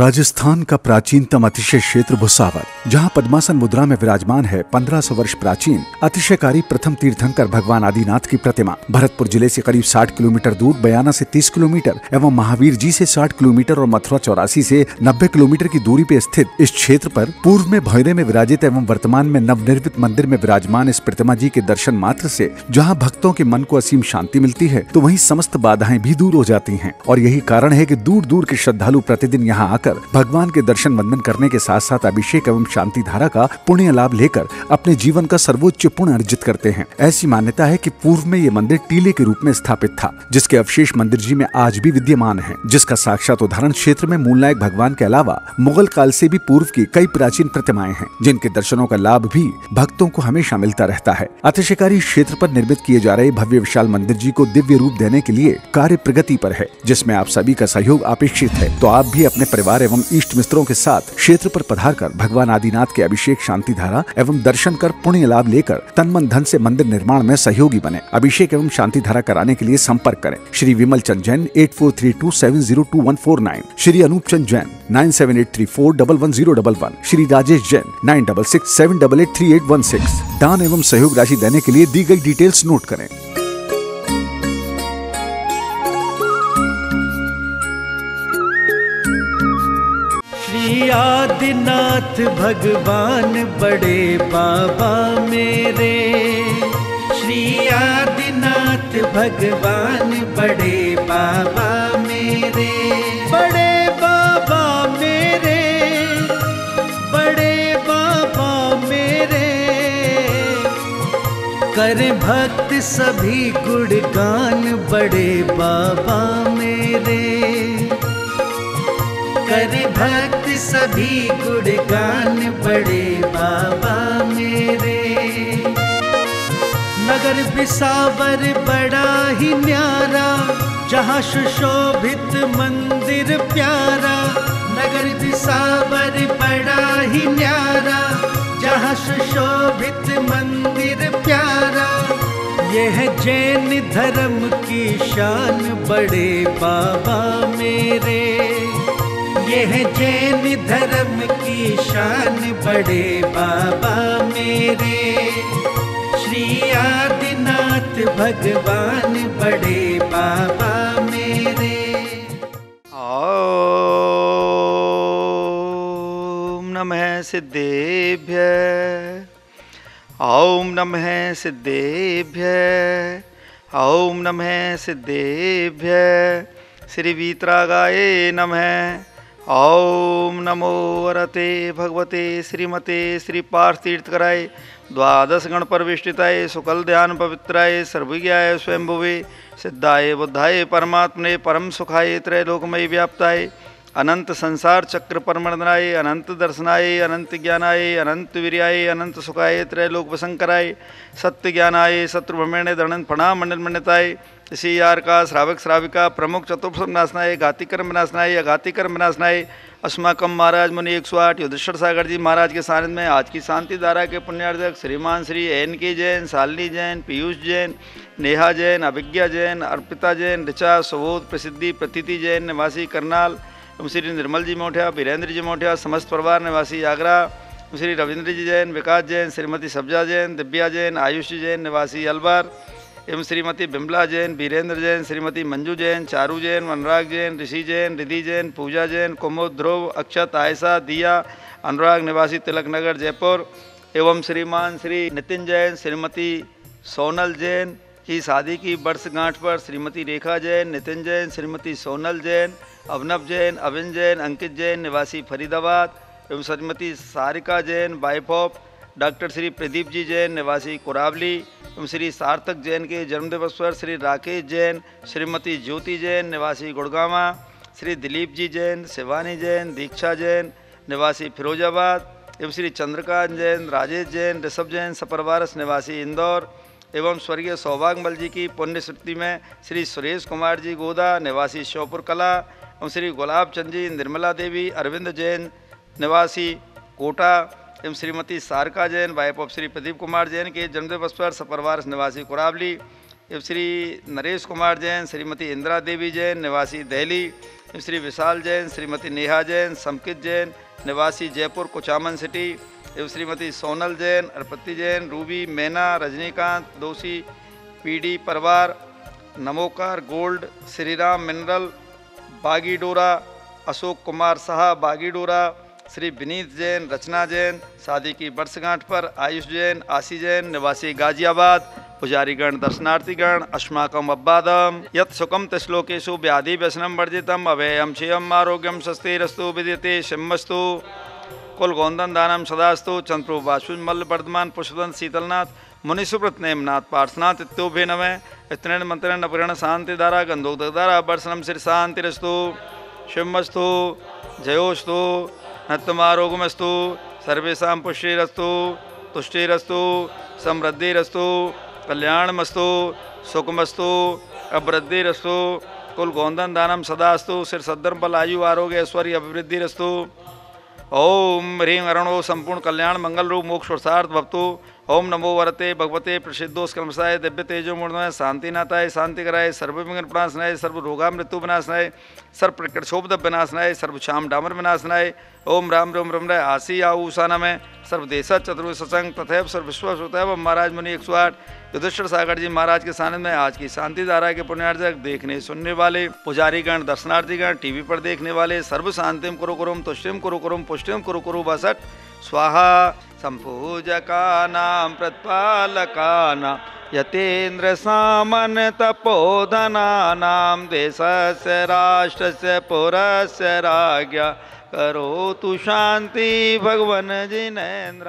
राजस्थान का प्राचीनतम अतिशय क्षेत्र भुसावर जहाँ पद्मासन मुद्रा में विराजमान है 1500 वर्ष प्राचीन, अतिशयकारी प्रथम तीर्थंकर भगवान आदिनाथ की प्रतिमा। भरतपुर ज़िले से करीब 60 किलोमीटर दूर, बयाना से 30 किलोमीटर एवं महावीर जी से 60 किलोमीटर और मथुरा चौरासी से 90 किलोमीटर की दूरी पे स्थित इस क्षेत्र पर पूर्व में भैरे में विराजित एवं वर्तमान में नवनिर्मित मंदिर में विराजमान इस प्रतिमा जी के दर्शन मात्र से, जहाँ भक्तों के मन को असीम शांति मिलती है तो वही समस्त बाधाएँ भी दूर हो जाती है। और यही कारण है की दूर दूर के श्रद्धालु प्रतिदिन यहाँ आकर भगवान के दर्शन वंदन करने के साथ साथ अभिषेक एवं शांति धारा का पुण्य लाभ लेकर अपने जीवन का सर्वोच्च पुण्य अर्जित करते हैं। ऐसी मान्यता है कि पूर्व में ये मंदिर टीले के रूप में स्थापित था, जिसके अवशेष मंदिर जी में आज भी विद्यमान है, जिसका साक्षात उदाहरण क्षेत्र में मूलनायक भगवान के अलावा मुगल काल से भी पूर्व की कई प्राचीन प्रतिमाएँ हैं, जिनके दर्शनों का लाभ भी भक्तों को हमेशा मिलता रहता है। अतिशयकारी क्षेत्र पर निर्मित किए जा रहे भव्य विशाल मंदिर जी को दिव्य रूप देने के लिए कार्य प्रगति पर है, जिसमें आप सभी का सहयोग अपेक्षित है। तो आप भी अपने परिवार एवं इष्ट मित्रों के साथ क्षेत्र पर पधार कर भगवान आदिनाथ के अभिषेक शांति धारा एवं दर्शन कर पुण्य लाभ लेकर तन मन धन से मंदिर निर्माण में सहयोगी बने। अभिषेक एवं शांति धारा कराने के लिए संपर्क करें। Shri Vimal Chand Jain eight four three two seven zero two one four nine Shri Anoop Chand Jain nine seven eight three four double one zero double one Shri Rajesh Jain nine double six seven double eight three eight one six दान एवं सहयोग राशि देने के लिए दी गई details note करें। आदिनाथ भगवान बड़े बाबा मेरे। श्री आदिनाथ भगवान बड़े बाबा मेरे। बड़े बाबा मेरे, बड़े बाबा मेरे। कर भक्त सभी गुणगान बड़े बाबा मेरे। करे भक्त सभी गुणगान बड़े बाबा मेरे। नगर बिसावर बड़ा ही न्यारा, जहाँ सुशोभित मंदिर प्यारा। नगर बिसावर बड़ा ही न्यारा, जहाँ सुशोभित मंदिर प्यारा। यह जैन धर्म की शान बड़े बाबा मेरे। यह जैन धर्म की शान, बड़े बाबा मेरे। श्री आदिनाथ भगवान, बड़े बाबा मेरे। ॐ नमः सिद्धेभ्य। ॐ नमः सिद्धेभ्य। ॐ नमः सिद्धेभ्य। श्री श्रीवीतरागाय नमः। ॐ नमो वरते भगवते श्रीमते श्रीपार्थतीर्थकराय द्वादश गण परविष्टिताय सुकल ध्यान पवित्राय सर्वज्ञाय स्वयंभुवे सिद्धाय बुद्धाय परमात्मने परम सुखाय त्रैलोकमय व्याप्ताय अनंत संसार चक्र परमर्दनाय, अनंत दर्शनाय, अनंत ज्ञानाय, अनंत वीर्याय, अनंत सुखाय, त्रैलोक वसंकराय सत्य ज्ञानाय शत्रुभ्रमणे दणन प्रणाम मंडल मंडताय इसी यार का श्रावक श्राविका, प्रमुख चतुर्थ नाशनाय घातिकर्म विनाशनाय, अघातिकर्म विनाशनाय अस्माकम महाराज मुनि एक सौ आठ युद्धेश्वर सागर जी महाराज के सानिध्य में आज की शांति धारा के पुण्यार्जक श्रीमान श्री एन के जैन, शालिनी जैन, पीयूष जैन, नेहा जैन, अभिज्ञा जैन, अर्पिता जैन, ऋचा सुबोध प्रसिद्धि, प्रतीति जैन, निवासी करनाल श्री निर्मल जी मोठिया वीरेंद्र जी मोठिया समस्त परिवार निवासी आगरा। श्री रविंद्र जी जैन, विकास जैन, श्रीमती सब्जा जैन, दिव्या जैन, आयुष जैन, निवासी अलवर। एवं श्रीमती बिमला जैन, वीरेंद्र जैन, श्रीमती मंजू जैन, चारू जैन, अनुराग जैन, ऋषि जैन, रिधि जैन, पूजा जैन, कुमुद, ध्रुव, अक्षत आयसा दिया, अनुराग, निवासी तिलक नगर, जयपुर। एवं श्रीमान श्री नितिन जैन, श्रीमती सोनल जैन की शादी की वर्षगांठ पर, श्रीमती रेखा जैन, नितिन जैन, श्रीमती सोनल जैन अवनव जैन, अविन जैन, अंकित जैन, निवासी फरीदाबाद, एवं श्रीमती सारिका जैन ऑफ़ डॉक्टर श्री प्रदीप जी जैन, निवासी कुरावली, एवं श्री सार्थक जैन के जन्मदिवस पर श्री राकेश जैन, श्रीमती ज्योति जैन, निवासी गुड़गावा, श्री दिलीप जी जैन, शिवानी जैन, दीक्षा जैन, निवासी फिरोजाबाद, एवं श्री चंद्रकांत जैन, राजेश जैन, ऋषभ जैन, सपरवारस निवासी इंदौर, एवं स्वर्गीय सौभागमल जी की पुण्य स्मृति में श्री सुरेश कुमार जी गोदा, निवासी श्योपुर कला एवं श्री गुलाब चंद जी निर्मला देवी, अरविंद जैन, निवासी कोटा, एवं श्रीमती सारका जैन, वाइफ ऑफ़ श्री प्रदीप कुमार जैन के जन्मदिवस पर सपरवार निवासी कुरावली, एवं श्री नरेश कुमार जैन, श्रीमती इंदिरा देवी जैन, निवासी दहली, एवं श्री विशाल जैन, श्रीमती नेहा जैन समकित जैन, निवासी जयपुर, कुचामन सिटी, एवं Shrimati Sonal Jain, Arpati Jain, Ruby, Maina, Rajnikant, Doshi, PD, Parwar, Namokar, gold, Shriram mineral बागी डोरा अशोक कुमार शाह बागी डोरा श्री विनीत जैन, रचना जैन, शादी की वर्षगांठ पर आयुष जैन, आशी जैन, निवासी गाजियाबाद, पुजारीगण, दर्शनार्थीगण अस्माकम अब्बादम, यत सुखम तिश्लोकेशु व्याधि व्यसनम वर्जितम अभेयम क्षेयम आरोग्यम सस्तेरस्तु विद्यते शिमस्तु कुल गोंदन दानम सदास्तु। चंद्रप्रभु वासुज मल्ल वर्धमान पुष्पदन शीतलनाथ मुनिसुव्रत नेमनाथ पार्श्वनाथ इत्योभे नमः। इतने मंत्रण अपग्रहण शांति धारा गंधोदधारा वर्षनम श्री शांतिरस्तु शिवमस्तु जयोस्तु, नत्तमारोगमस्तु सर्वेशा पुष्टिरस्तु, तुष्टिरस्तु, समृद्धिरस्तु, कल्याणमस्तु, सुखमस्तु अवृद्धिरस्तु कुल गोंदन दानम सदास्तु। सिर सद्धर्म बल आयु आरोग्य, ऐश्वर्य, अभिवृद्धिरस्तु। ओम ह्रीं अरणो संपूर्ण कल्याण मंगल रूप मोक्ष प्रसार्थ भवतु। ओम नमो वरते भगवते प्रसिद्धोष कलमसाय दिव्य तेजो मूर्णय शांति नाथाय शांति कराय सर्व विघ्न विनाशनाय सर्व रोगा मृत्यु विनाशनाय सर्व प्रकट विनाशनाय सर्व श्याम डामर विनाशनाय। ओम राम रोम रम राय, आसी आऊषाना में सर्वदेश चतुर्थ सत्संग तथैव सर्व विश्व महाराज मुनि एक सौ आठ। युधिष्ठर सागर जी महाराज के सानिध्य में आज की शांति धारा के पुण्यार्जक देखने सुनने वाले पुजारी गण दर्शनार्थी गण टीवी पर देखने वाले सर्व शांतिम कुरु कुरुम तुष्टिम कुरु कुरुम पुष्टिम कुरु कुरु स्वाहा संपूजका नाम प्रतिपालका यतेन्द्र सामन तपोधना नाम देशस्य राष्ट्रस्य पुरस्य राज्ञा करो तो शांति भगवन जिनेन्द्र।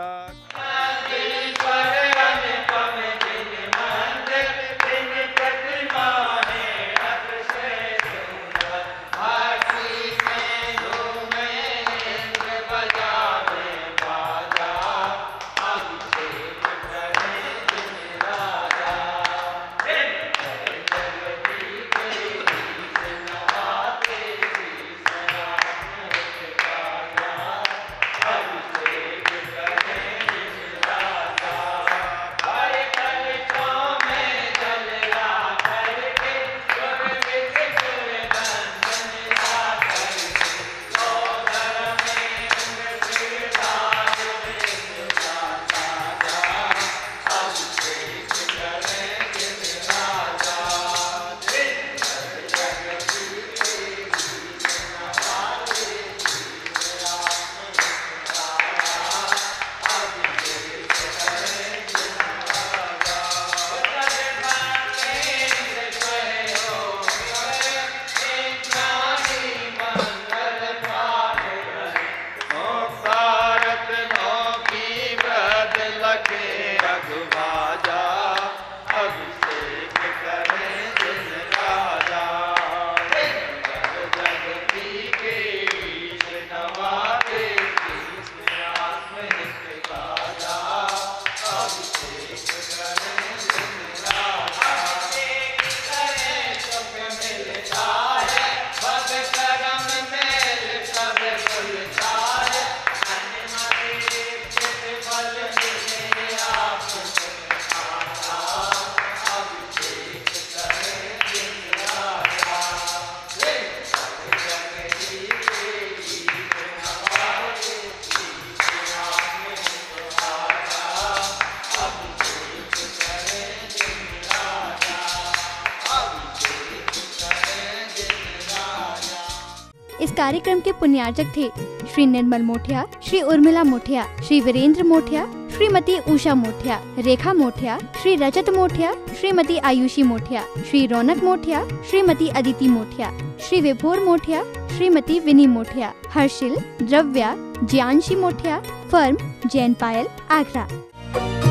कार्यक्रम के पुण्यार्चक थे श्री निर्मल मोठिया, श्री उर्मिला मोठिया, श्री वीरेंद्र मोठिया, श्रीमती उषा मोठिया, रेखा मोठिया, श्री रजत मोठिया, श्रीमती आयुषी मोठिया, श्री रौनक मोठिया, श्रीमती अदिति मोठिया, श्री विभोर मोठिया, श्रीमती विनी मोठिया, हर्षिल, द्रव्या ज्ञानशी मोठिया, फर्म, जैन पायल, आगरा।